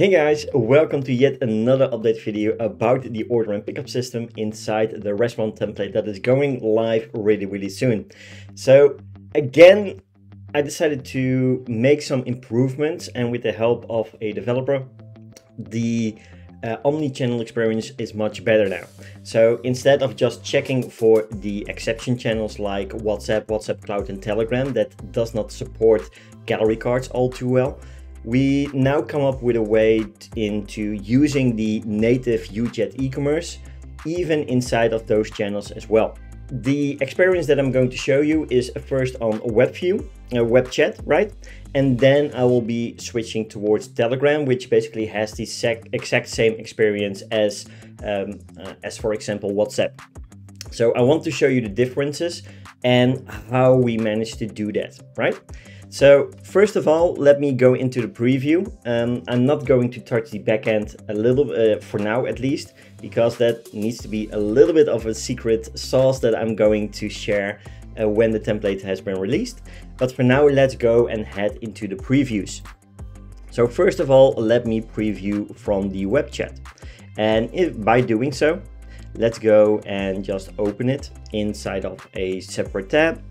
Hey guys, welcome to yet another update video about the order and pickup system inside the restaurant template that is going live really, really soon. So again, I decided to make some improvements and with the help of a developer, the uh, omni-channel experience is much better now. So instead of just checking for the exception channels like WhatsApp, WhatsApp Cloud and Telegram that does not support gallery cards all too well, we now come up with a way into using the native UChat e-commerce even inside of those channels as well. The experience that I'm going to show you is first on WebView, uh, web chat, right? And then I will be switching towards Telegram, which basically has the exact same experience as, um, uh, as for example, WhatsApp. So I want to show you the differences and how we managed to do that, right? So first of all, let me go into the preview. Um, I'm not going to touch the backend a little, uh, for now at least, because that needs to be a little bit of a secret sauce that I'm going to share uh, when the template has been released. But for now, let's go and head into the previews. So first of all, let me preview from the web chat. And if, by doing so, let's go and just open it inside of a separate tab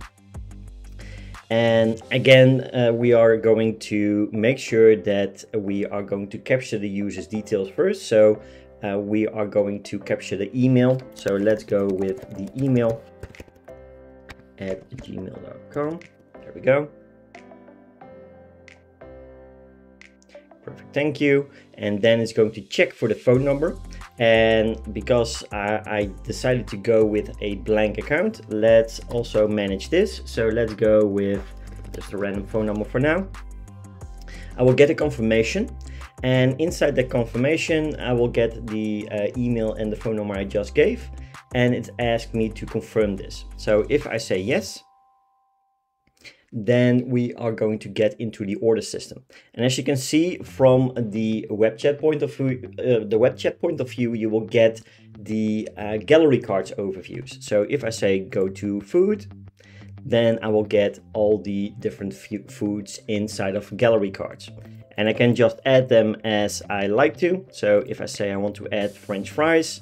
and again, uh, we are going to make sure that we are going to capture the user's details first. So uh, we are going to capture the email. So let's go with the email at gmail.com. There we go. Perfect, thank you. And then it's going to check for the phone number. And because I, I, decided to go with a blank account, let's also manage this. So let's go with just a random phone number for now. I will get a confirmation and inside the confirmation, I will get the uh, email and the phone number I just gave and it asks me to confirm this. So if I say yes, then we are going to get into the order system. And as you can see from the web chat point of view, uh, the web chat point of view, you will get the uh, gallery cards overviews. So if I say go to food, then I will get all the different foods inside of gallery cards. And I can just add them as I like to. So if I say I want to add french fries,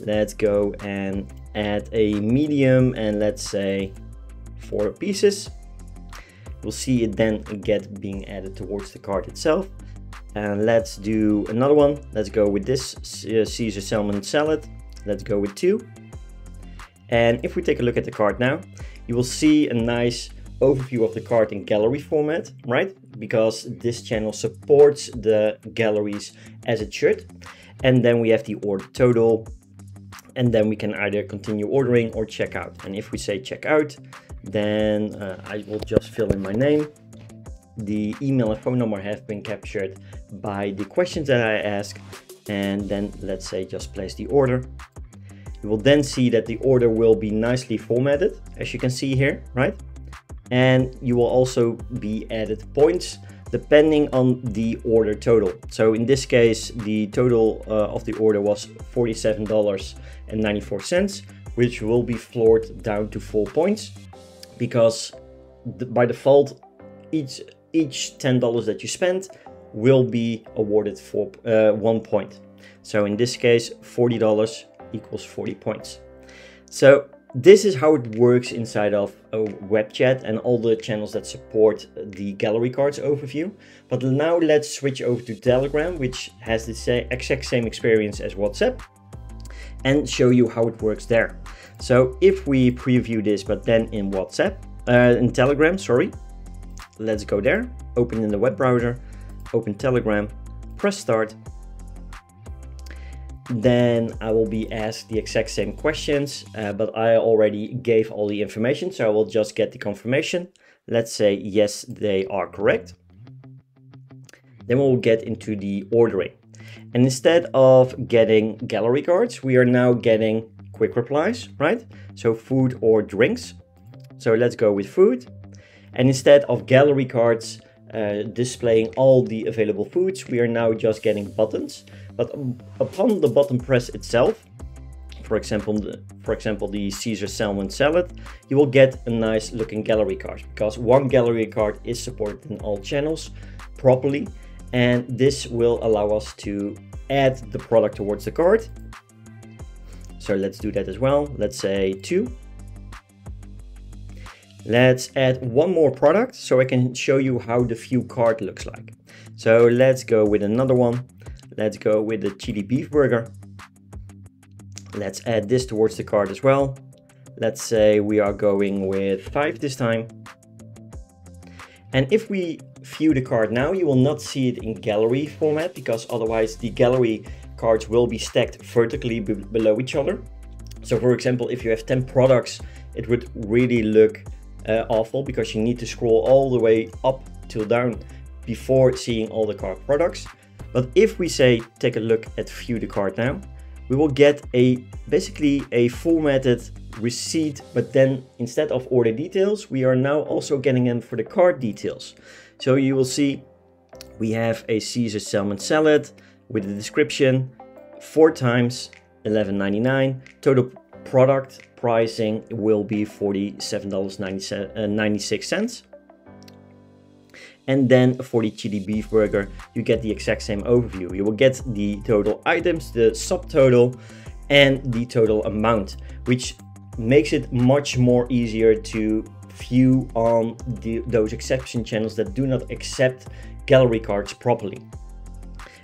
let's go and add a medium and let's say four pieces. We'll see it then get being added towards the card itself. And let's do another one. Let's go with this uh, Caesar salmon salad. Let's go with two. And if we take a look at the card now, you will see a nice overview of the card in gallery format, right? Because this channel supports the galleries as it should. And then we have the order total, and then we can either continue ordering or check out. And if we say check out, then uh, I will just fill in my name. The email and phone number have been captured by the questions that I ask. And then let's say just place the order. You will then see that the order will be nicely formatted, as you can see here, right? And you will also be added points depending on the order total. So in this case, the total uh, of the order was $47.94, which will be floored down to four points because by default, each each $10 that you spend will be awarded for uh, one point. So in this case, $40 equals 40 points. So this is how it works inside of a web chat and all the channels that support the gallery cards overview. But now let's switch over to Telegram, which has the exact same experience as WhatsApp and show you how it works there. So if we preview this, but then in WhatsApp, uh, in Telegram, sorry, let's go there, open in the web browser, open Telegram, press start, then I will be asked the exact same questions, uh, but I already gave all the information, so I will just get the confirmation. Let's say, yes, they are correct. Then we'll get into the ordering. And instead of getting gallery cards, we are now getting quick replies, right? So food or drinks. So let's go with food. And instead of gallery cards uh, displaying all the available foods, we are now just getting buttons. But upon the button press itself, for example, the, for example, the Caesar salmon salad, you will get a nice looking gallery card because one gallery card is supported in all channels properly And this will allow us to add the product towards the cart. So let's do that as well. Let's say two. Let's add one more product so I can show you how the view card looks like. So let's go with another one. Let's go with the chili beef burger. Let's add this towards the card as well. Let's say we are going with five this time. And if we view the card now, you will not see it in gallery format because otherwise the gallery cards will be stacked vertically below each other. So for example, if you have 10 products, it would really look uh, awful because you need to scroll all the way up till down before seeing all the card products. But if we say, take a look at view the card now, we will get a basically a formatted receipt, but then instead of order details, we are now also getting them for the card details. So you will see we have a Caesar salmon salad with the description, four times 11.99. Total product pricing will be $47.96. And then for the chili beef burger, you get the exact same overview. You will get the total items, the subtotal, and the total amount, which makes it much more easier to view on the, those exception channels that do not accept gallery cards properly.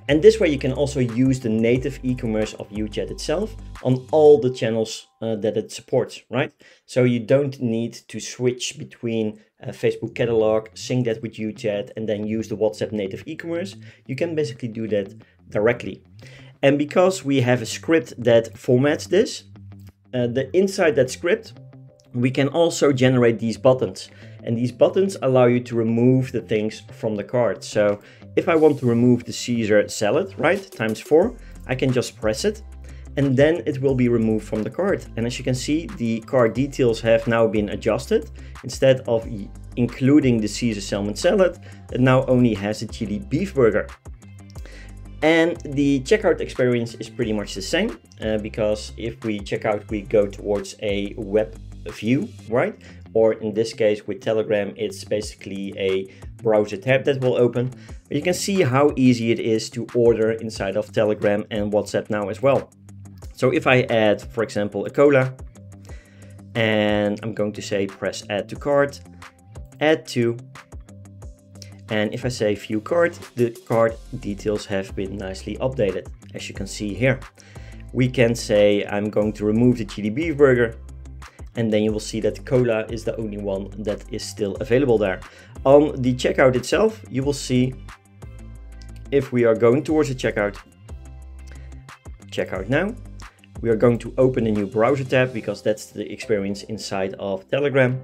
And this way you can also use the native e-commerce of UChat itself on all the channels uh, that it supports, right? So you don't need to switch between Facebook catalog, sync that with UChat, and then use the WhatsApp native e-commerce. You can basically do that directly. And because we have a script that formats this, uh, the inside that script, we can also generate these buttons. And these buttons allow you to remove the things from the card. So if I want to remove the Caesar salad, right, times four, I can just press it and then it will be removed from the card. And as you can see, the card details have now been adjusted. Instead of including the Caesar salmon salad, it now only has a chili beef burger. And the checkout experience is pretty much the same uh, because if we check out, we go towards a web view, right? Or in this case with Telegram, it's basically a browser tab that will open. But you can see how easy it is to order inside of Telegram and WhatsApp now as well. So if I add, for example, a cola, and I'm going to say press add to cart, add to, and if I say view cart, the cart details have been nicely updated, as you can see here. We can say I'm going to remove the beef burger, and then you will see that cola is the only one that is still available there. On the checkout itself, you will see if we are going towards the checkout, checkout now, we are going to open a new browser tab because that's the experience inside of Telegram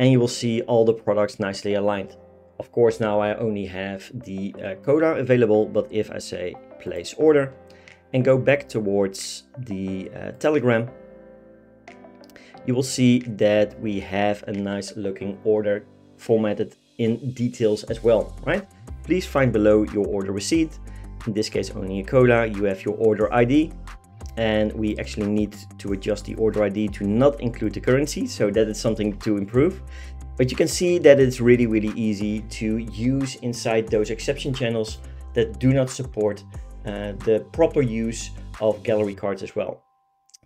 and you will see all the products nicely aligned. Of course, now I only have the uh, coda available, but if I say place order and go back towards the uh, Telegram, you will see that we have a nice looking order formatted in details as well, right? Please find below your order receipt. In this case, only a cola. You have your order ID and we actually need to adjust the order ID to not include the currency. So that is something to improve. But you can see that it's really, really easy to use inside those exception channels that do not support uh, the proper use of gallery cards as well.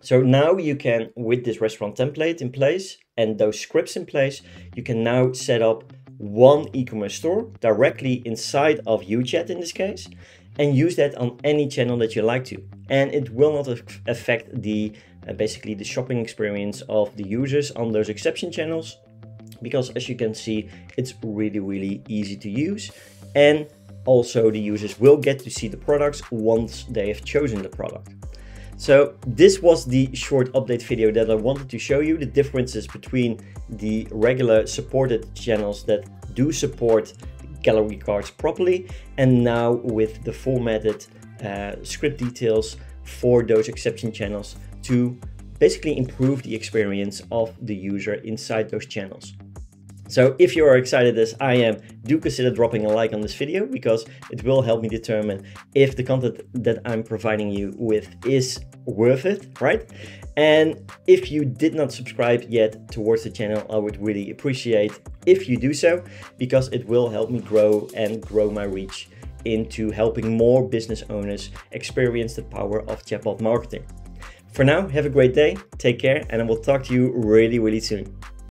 So now you can, with this restaurant template in place and those scripts in place, you can now set up one e-commerce store directly inside of UChat in this case and use that on any channel that you like to. And it will not affect the uh, basically the shopping experience of the users on those exception channels because as you can see, it's really, really easy to use. And also the users will get to see the products once they have chosen the product. So this was the short update video that I wanted to show you the differences between the regular supported channels that do support gallery cards properly and now with the formatted uh, script details for those exception channels to basically improve the experience of the user inside those channels. So if you are excited as I am, do consider dropping a like on this video because it will help me determine if the content that I'm providing you with is worth it, right? And if you did not subscribe yet towards the channel, I would really appreciate if you do so because it will help me grow and grow my reach into helping more business owners experience the power of chatbot marketing. For now, have a great day, take care, and I will talk to you really, really soon.